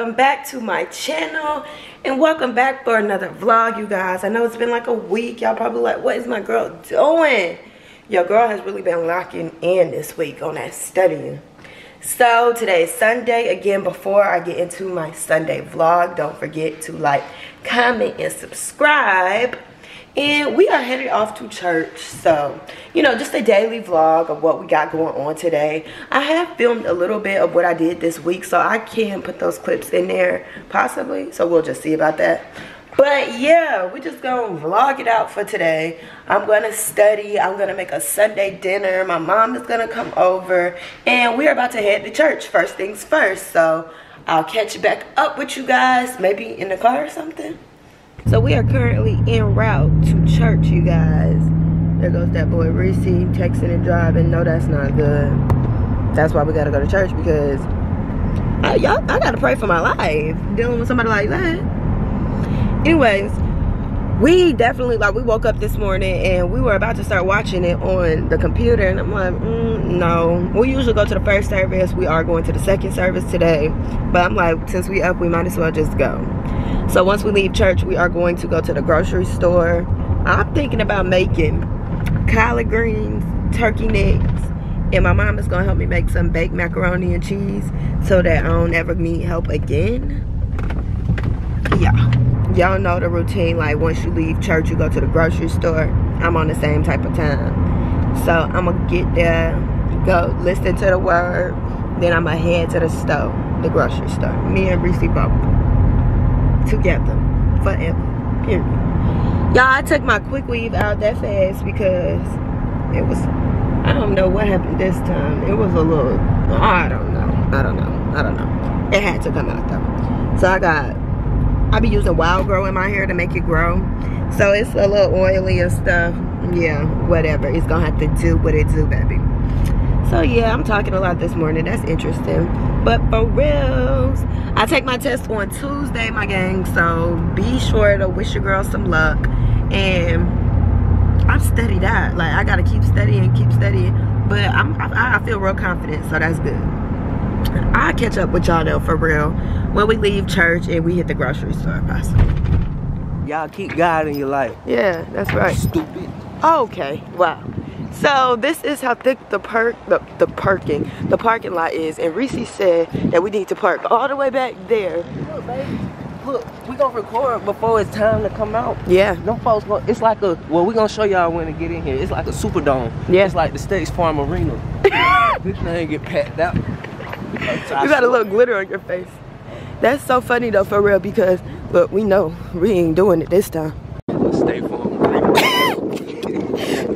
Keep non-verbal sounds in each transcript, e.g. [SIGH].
Welcome back to my channel and welcome back for another vlog you guys. I know it's been like a week. Y'all probably like what is my girl doing? Your girl has really been locking in this week on that studying. So today is Sunday. Again, before I get into my Sunday vlog, don't forget to like, comment, and subscribe and we are headed off to church so you know just a daily vlog of what we got going on today. I have filmed a little bit of what i did this week so i can put those clips in there possibly so we'll just see about that. But yeah we're just gonna vlog it out for today. I'm gonna study i'm gonna make a sunday dinner my mom is gonna come over and we're about to head to church first things first so i'll catch back up with you guys maybe in the car or something so we are currently en route to church, you guys. There goes that boy Reese texting and driving. No, that's not good. That's why we gotta go to church because I, y'all, I gotta pray for my life dealing with somebody like that. Anyways, we definitely like we woke up this morning and we were about to start watching it on the computer and i'm like mm, no we usually go to the first service we are going to the second service today but i'm like since we up we might as well just go so once we leave church, we are going to go to the grocery store. I'm thinking about making collard greens, turkey necks, and my mom is gonna help me make some baked macaroni and cheese so that I don't ever need help again. Yeah, y'all know the routine. Like once you leave church, you go to the grocery store. I'm on the same type of time. So I'm gonna get there, go listen to the word, then I'm gonna head to the store, the grocery store. Me and Reese both together forever. Period. Y'all, I took my quick weave out that fast because it was, I don't know what happened this time. It was a little, I don't know. I don't know. I don't know. It had to come out though. So I got, I be using wild grow in my hair to make it grow. So it's a little oily and stuff. Yeah, whatever. It's gonna have to do what it do, baby. So yeah, I'm talking a lot this morning. That's interesting. But for reals, I take my test on Tuesday, my gang. So be sure to wish your girl some luck. And I've studied that. Like I gotta keep studying, keep studying. But I'm, I, I feel real confident, so that's good. I'll catch up with y'all though, for real. When we leave church and we hit the grocery store, possibly. Y'all keep God in your life. Yeah, that's right. Stupid. Okay, wow. So this is how thick the park, the, the parking, the parking lot is. And Reese said that we need to park all the way back there. Look, baby. Look, we gonna record before it's time to come out. Yeah. Them folks, it's like a, well, we gonna show y'all when to get in here. It's like a Superdome. Yeah. It's like the States Farm Arena. [LAUGHS] this thing get packed out. You got a little glitter on your face. That's so funny though, for real, because look, we know we ain't doing it this time. State Farm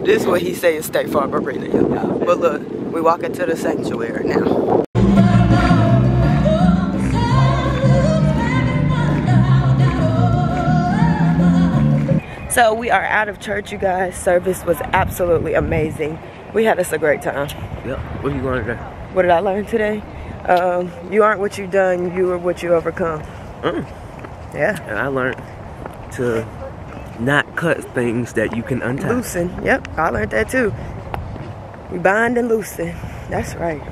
this is what he say is State Farm Arena. But look, we walk into the sanctuary now. So we are out of church, you guys. Service was absolutely amazing. We had us a great time. Yep. What you learn today? What did I learn today? Um, you aren't what you've done, you are what you overcome. Mm. Yeah. And I learned to not cut things that you can untie. Loosen. Yep. I learned that too. We bind and loosen. That's right.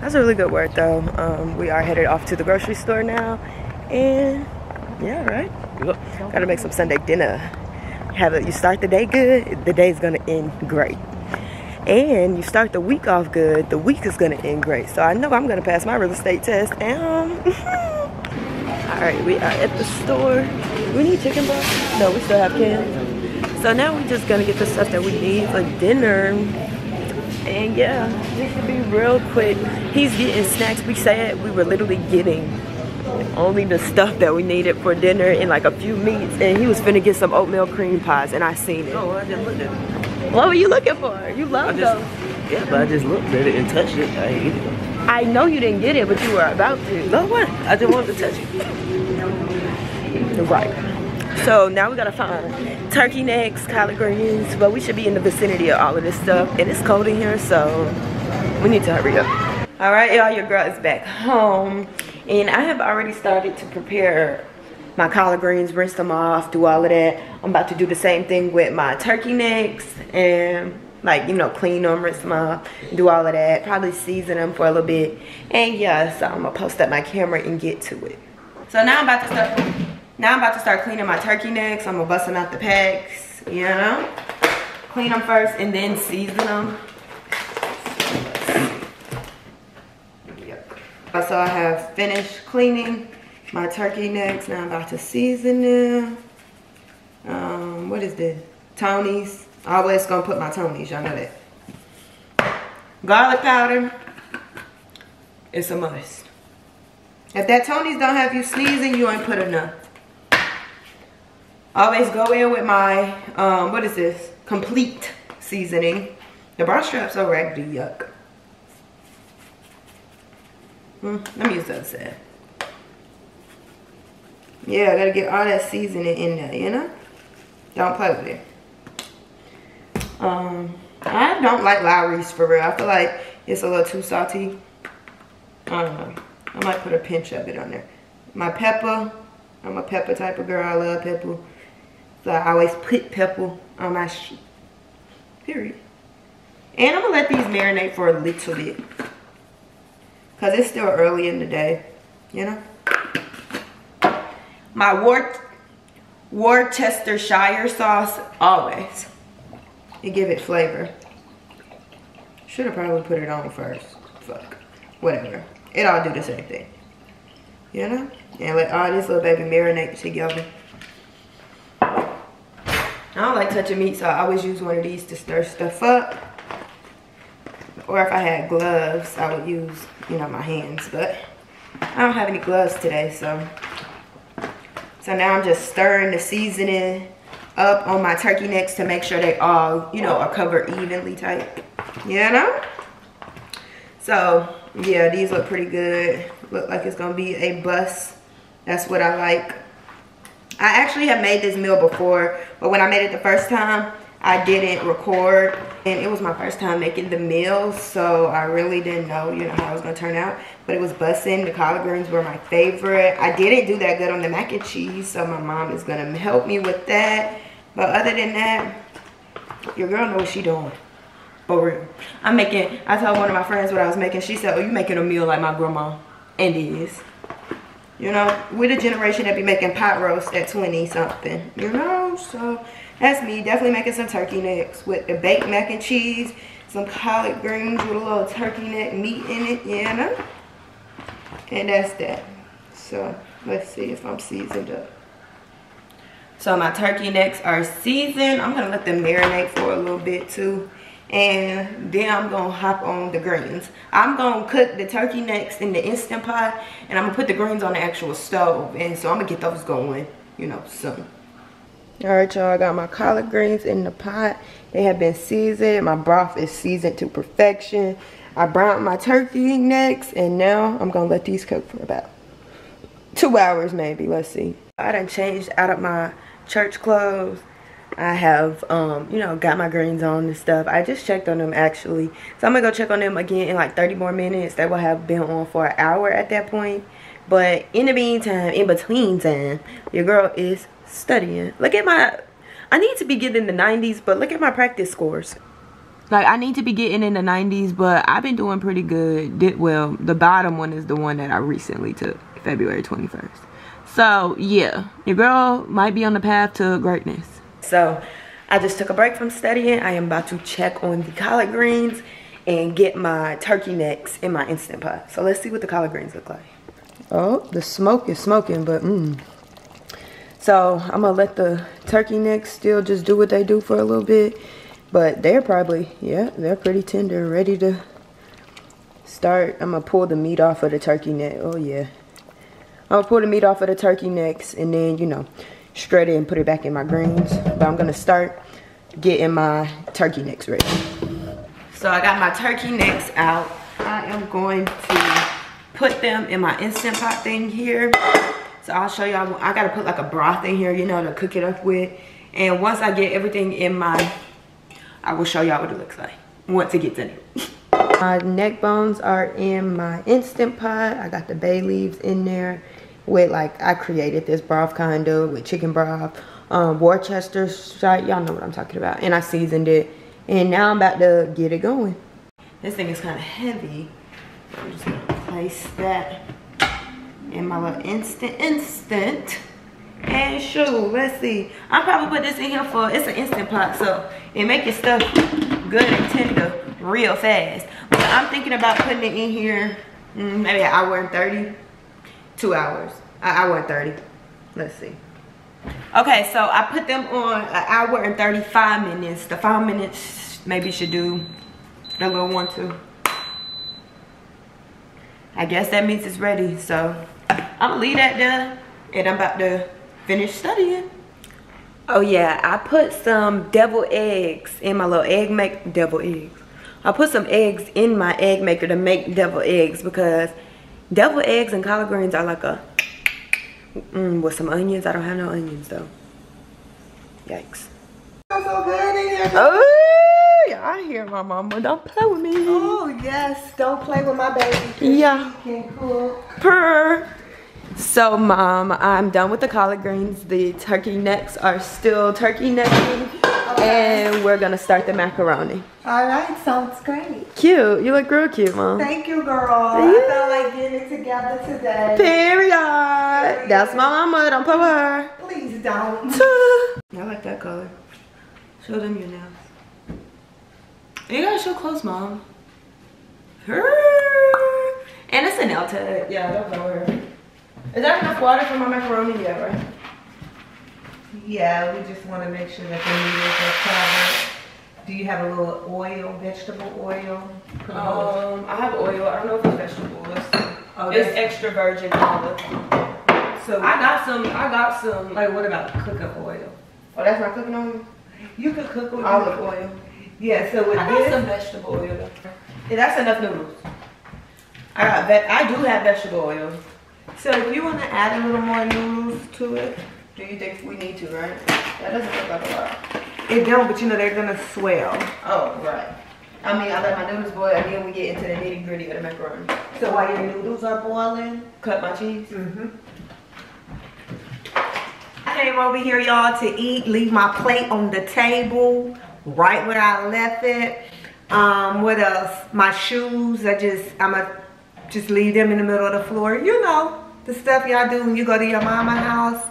That's a really good word though. Um, we are headed off to the grocery store now. And yeah, right? Gotta make some Sunday dinner have it you start the day good the day's gonna end great and you start the week off good the week is gonna end great so i know i'm gonna pass my real estate test and um, [LAUGHS] all right we are at the store we need chicken broth no we still have cans so now we're just gonna get the stuff that we need for dinner and yeah this should be real quick he's getting snacks we said we were literally getting only the stuff that we needed for dinner and like a few meats and he was finna get some oatmeal cream pies and I seen it. Oh, I just looked at it. What were you looking for? You love those. Yeah, but I just looked at it and touched it. I ain't it. I know you didn't get it, but you were about to. No, what? I just wanted to touch it. Right. So now we gotta find turkey necks, collard greens, but we should be in the vicinity of all of this stuff. And it's cold in here, so we need to hurry up. All right, y'all, your girl is back home. And I have already started to prepare my collard greens, rinse them off, do all of that. I'm about to do the same thing with my turkey necks. And Like, you know, clean them, rinse them off, do all of that. Probably season them for a little bit. And yeah, so I'm gonna post up my camera and get to it. So now I'm about to start, now I'm about to start cleaning my turkey necks. I'm gonna bust them out the packs, you know? Clean them first and then season them. Yep. So I have finished cleaning my turkey necks. Now I'm about to season them. Um, what is this? Tony's. Always gonna put my Tony's, y'all know that. Garlic powder. It's a must. If that Tony's don't have you sneezing, you ain't put enough. Always go in with my, um, what is this? Complete seasoning. The bra strap's so raggedy, yuck. Hmm, let me use the other. Yeah, I gotta get all that seasoning in there, you know? Don't play with it. Um, I don't like Lawry's for real. I feel like it's a little too salty. I don't know. I might put a pinch of it on there. My pepper. I'm a pepper type of girl. I love pepper. So I always put pepper on my sheet. Period. And I'm going to let these marinate for a little bit. Because it's still early in the day. You know? My Wor Worcestershire sauce, always. It give it flavor. Should have probably put it on first. Fuck. Whatever. It all do the same thing. You know? And let all this little baby marinate together. I don't like touching meat, so I always use one of these to stir stuff up. Or if I had gloves, I would use, you know, my hands. But I don't have any gloves today, so so now I'm just stirring the seasoning up on my turkey necks to make sure they all, you know, are covered evenly tight. You know? So, yeah, these look pretty good. Look like it's going to be a bus. That's what I like. I actually have made this meal before, but when I made it the first time, I didn't record and it was my first time making the meal so I really didn't know you know how it was gonna turn out. But it was bussing. The collard greens were my favorite. I didn't do that good on the mac and cheese so my mom is gonna help me with that. But other than that your girl knows what she doing. For real. I'm making I told one of my friends what I was making. She said oh you making a meal like my grandma. And is you know we're the generation that be making pot roast at 20 something you know so that's me definitely making some turkey necks with the baked mac and cheese, some collard greens with a little turkey neck meat in it, you know? And that's that. So let's see if I'm seasoned up. So my turkey necks are seasoned. I'm gonna let them marinate for a little bit too. And then I'm gonna hop on the greens. I'm gonna cook the turkey next in the Instant Pot and I'm gonna put the greens on the actual stove. And so I'm gonna get those going, you know, soon. All right, y'all, I got my collard greens in the pot. They have been seasoned. My broth is seasoned to perfection. I browned my turkey necks, and now I'm to let these cook for about two hours maybe. Let's see. I done changed out of my church clothes. I have, um, you know, got my greens on and stuff. I just checked on them, actually. So I'm going to go check on them again in like 30 more minutes. They will have been on for an hour at that point. But in the meantime, in between time, your girl is studying. Look at my, I need to be getting the 90s, but look at my practice scores. Like, I need to be getting in the 90s, but I've been doing pretty good. Did Well, the bottom one is the one that I recently took, February 21st. So, yeah, your girl might be on the path to greatness. So, I just took a break from studying. I am about to check on the collard greens and get my turkey necks in my Instant Pot. So, let's see what the collard greens look like. Oh, the smoke is smoking, but mmm. So I'm gonna let the turkey necks still just do what they do for a little bit. But they're probably, yeah, they're pretty tender, ready to start. I'm gonna pull the meat off of the turkey neck. Oh yeah. I'm gonna pull the meat off of the turkey necks and then, you know, shred it and put it back in my greens. But I'm gonna start getting my turkey necks ready. So I got my turkey necks out. I am going to put them in my Instant Pot thing here. So I'll show y'all, I gotta put like a broth in here, you know, to cook it up with. And once I get everything in my, I will show y'all what it looks like once it gets in it. [LAUGHS] my neck bones are in my Instant Pot. I got the bay leaves in there with like, I created this broth kind of with chicken broth, um, Worcester Worcestershire, y'all know what I'm talking about. And I seasoned it And now I'm about to get it going. This thing is kind of heavy. I'm just gonna place that in my little instant instant. And shoot, let's see. I'll probably put this in here for, it's an instant pot, so it make your stuff good and tender real fast. But I'm thinking about putting it in here mm, maybe an hour and 30, two hours, an hour and 30. Let's see. Okay, so I put them on an hour and 35 minutes. The five minutes maybe should do a little one too. I guess that means it's ready. So I'm gonna leave that there and I'm about to finish studying. Oh yeah, I put some devil eggs in my little egg make devil eggs. I put some eggs in my egg maker to make devil eggs because devil eggs and collard greens are like a mm, with some onions. I don't have no onions though. Yikes. so good. Oh, yeah, I hear my mama. Don't play with me. Oh yes, don't play with my baby. Yeah. she can cook. Purr. So, mom, I'm done with the collard greens. The turkey necks are still turkey necking. And we're gonna start the macaroni. All right, sounds great. Cute. You look real cute, mom. Thank you, girl. I felt like getting it together today. Period. That's my mama. Don't play with her. Please don't. [LAUGHS] I like that color. Show them your nails. You gotta show close, mom. Her. And it's a nail tag. Yeah, don't know her. Is that enough water for my macaroni? Yeah, right? Yeah, we just want to make sure that the noodles are covered. Do you have a little oil, vegetable oil? Put a little- Um, I have oil. I don't know if it's vegetable. Let's. Oh, it's extra virgin olive. so I got some. I got some. like, what about cooking oil? Oh, that's not cooking oil. You could cook with Olive oil. Yeah, so with I got this, some vegetable oil. Yeah, that's enough noodles. I got ve- I do have vegetable oil. so if you want to add a little more noodles to it, Do you think we need to, right? That doesn't look like a lot. it don't, but you know they're gonna swell. Oh, right. I mean, I let my noodles boil, and then we get into the nitty gritty of the macaroni. So while your noodles are boiling, Cut my cheese. Mm-hmm. I came over here, y'all, to eat. Leave my plate on the table, right where I left it. Um, what else? My shoes. I just, I'ma just leave them in the middle of the floor. You know, the stuff y'all do when you go to your mama house.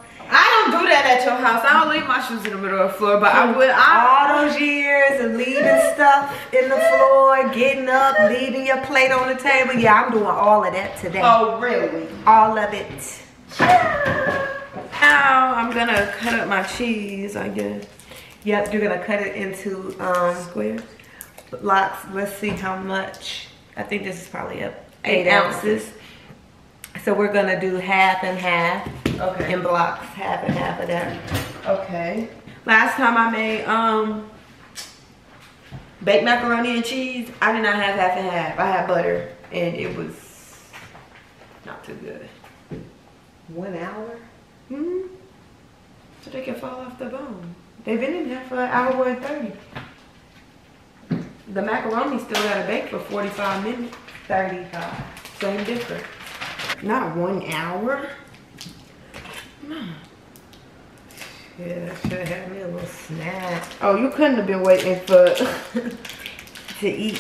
I don't do that at your house. I don't leave my shoes in the middle of the floor, but I would. I, All those years of leaving stuff in the floor, getting up, leaving your plate on the table. Yeah, I'm doing all of that today. oh, really? All of it. Now I'm gonna cut up my cheese, I guess. Yep, you're gonna cut it into um, Squares. blocks. Let's see how much. I think this is probably up Eight eight, ounces. So we're gonna do half and half Okay. in blocks, half and half of that. Okay. Last time I made um baked macaroni and cheese, I did not have half and half. I had butter and it was not too good. One hour. Hmm. So they can fall off the bone. They've been in there for an hour and 30. The macaroni still gotta bake for 45 minutes. 35. Same difference. Not one hour. Yeah, should have had me a little snack Oh, you couldn't have been waiting for [LAUGHS] to eat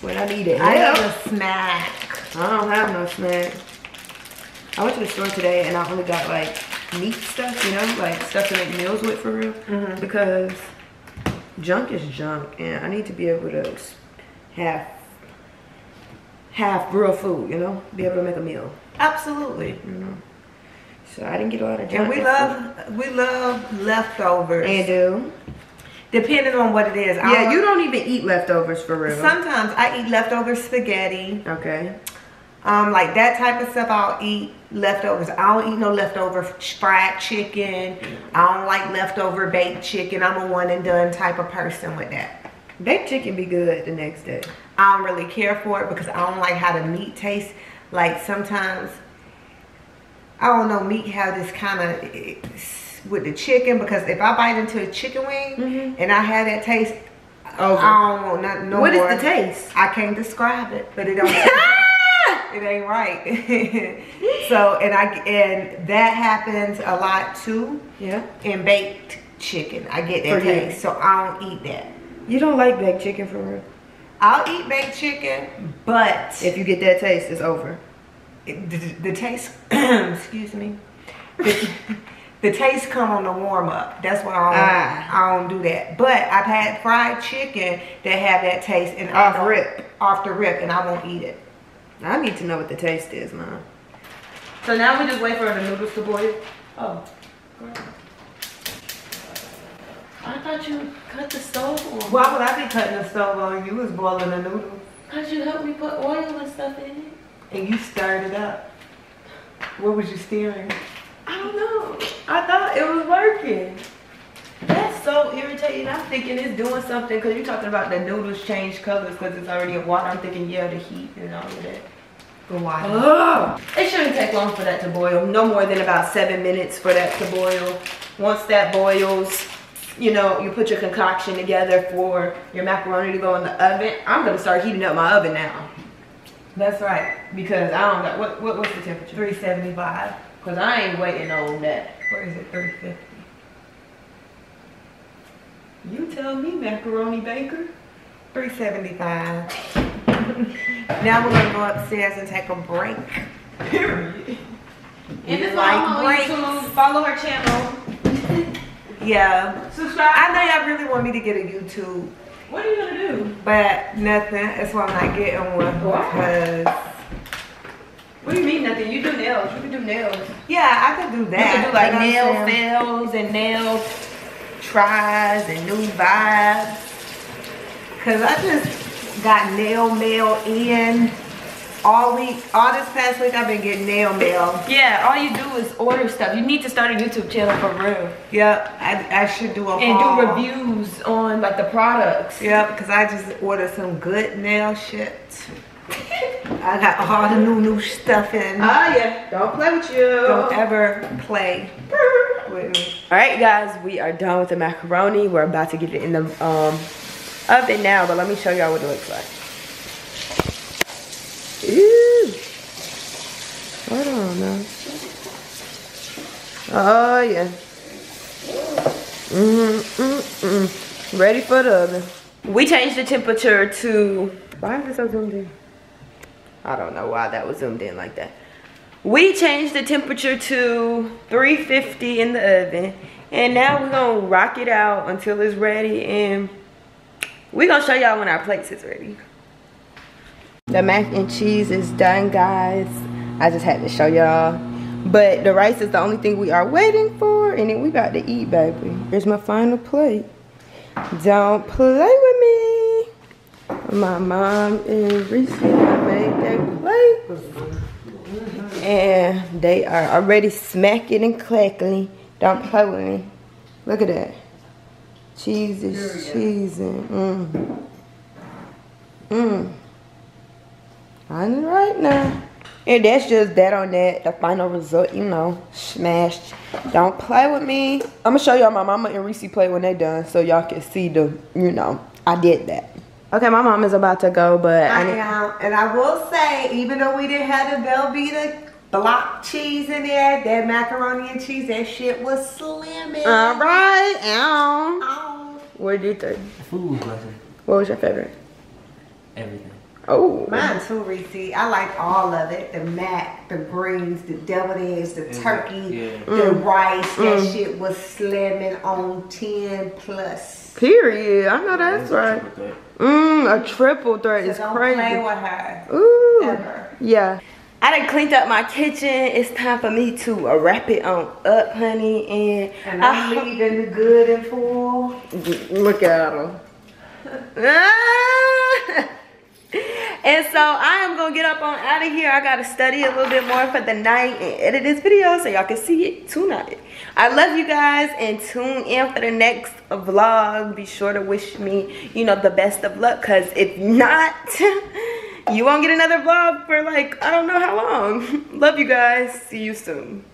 when I needed I help. need a snack. I don't have no snack. I went to the store today and I only got like meat stuff, you know, like stuff to make meals with for real. Mhm. Because junk is junk and I need to be able to have have real food, you know, be able to make a meal, Absolutely. you know. So I didn't get a lot of junk. And we love we love leftovers. and do. depending on what it is. Yeah, I'll- you don't even eat leftovers for real. Sometimes I eat leftover spaghetti. okay. Um, like that type of stuff, I'll eat leftovers. I don't eat no leftover fried chicken. I don't like leftover baked chicken. I'm a one and done type of person with that. Baked chicken be good the next day. I don't really care for it because I don't like how the meat tastes. Like sometimes, I don't know, meat have this kind of with the chicken because if I bite into a chicken wing Mhm. and I have that taste, Over. I don't want nothing no What is more. the taste? I can't describe it, but it don't. [LAUGHS] it ain't right. [LAUGHS] so and I and that happens a lot too Yeah. in baked chicken. I get For that you. taste, so I don't eat that. You don't like baked chicken for real? I'll eat baked chicken, but If you get that taste, it's over. it- the, the taste, [CLEARS THROAT] excuse me, the, [LAUGHS] the taste come on the warm up. That's why I don't, Ah. I don't do that. But I've had fried chicken that have that taste and Off I don't- rip. off the rip, and I won't eat it. I need to know what the taste is, man. So now we just wait for the noodles to boil. Oh. I thought you cut the stove on. Why would I be cutting the stove on? You was boiling the noodles, Cause you helped me put oil and stuff in it. and you stirred it up. What was you stirring? I don't know. I thought it was working. That's so irritating. I'm thinking it's doing something because you're talking about the noodles change colors because it's already in water. I'm thinking, yeah, the heat and all of that. The water. Ugh. It shouldn't take long for that to boil. No more than about seven minutes for that to boil. Once that boils, you know, you put your concoction together for your macaroni to go in the oven. I'm gonna start heating up my oven now That's right. because I don't got what, what what's the temperature? 375. Cause I ain't waiting on that. What is it? 350. You tell me, macaroni baker. 375. [LAUGHS] now we're gonna go upstairs and take a break. Period. And this Like one on. YouTube. Follow her channel. Yeah. Subscribe. I know y'all really want me to get a YouTube, What are you gonna do? but nothing. That's why I'm not getting one Why? because What do you mean nothing? You do nails. You can do nails. yeah, I could do You that. can do like you know nail what I'm saying? fails and nail tries and new vibes. Cause I just got nail mail in all week. All this past week, I've been getting nail mail. Yeah, all you do is order stuff. You need to start a YouTube channel for real. Yep, I, I should do a And haul. do reviews on like the products. Yep, because I just ordered some good nail shit. I got all the new new stuff in. Oh yeah, don't play with you. Don't ever play with me. All right, guys, we are done with the macaroni. We're about to get it in the um, oven now, but let me show y'all what it looks like. Ooh. Hold on now. Oh yeah. Mm mm mm. Ready for the oven. We changed the temperature to. Why is it so zoomed in? I don't know why that was zoomed in like that. We changed the temperature to 350 in the oven. And now we're gonna rock it out until it's ready and we're gonna show y'all when our plates is ready. The mac and cheese is done, guys. I just had to show y'all. But the rice is the only thing we are waiting for and then we got to eat, baby. Here's my final plate. Don't play with me. My mom and Reese made their plate. And they are already smacking and clackling. Don't play with me. Look at that. Cheese is cheesing. Mmm. Mmm. I know right now. And that's just that on that. The final result, you know, smashed. Don't play with me. I'm gonna show y'all my mama and Reese play when they done so y'all can see the, you know, I did that. Okay, my mom is about to go, but I, I am, and I will say, even though we didn't have the Velveeta block cheese in there, that macaroni and cheese, that shit was slamming. All right, ow. Oh. What did you think? The food was blessing. What was your favorite? Everything. Oh, Mine too, Reese. I like all of it. The mac, the greens, the deviled eggs, the Yeah, turkey, yeah. the rice. That Mm. shit was slamming on 10 plus. period. I know that's right. Mmm, a triple threat So is don't play crazy. with her. Ooh, Ever. yeah. I done cleaned up my kitchen. It's time for me to uh, wrap it on up, honey. And, And I I'm ho- leaving the good and full. Look at her. [LAUGHS] [LAUGHS] [LAUGHS] and so I am gonna get up on out of here. I gotta study a little bit more for the night and edit this video so y'all can see it tonight. I love you guys and tune in for the next vlog. Be sure to wish me, you know, the best of luck. Cause if not, [LAUGHS] you won't get another vlog for like I don't know how long. [LAUGHS] love you guys. See you soon.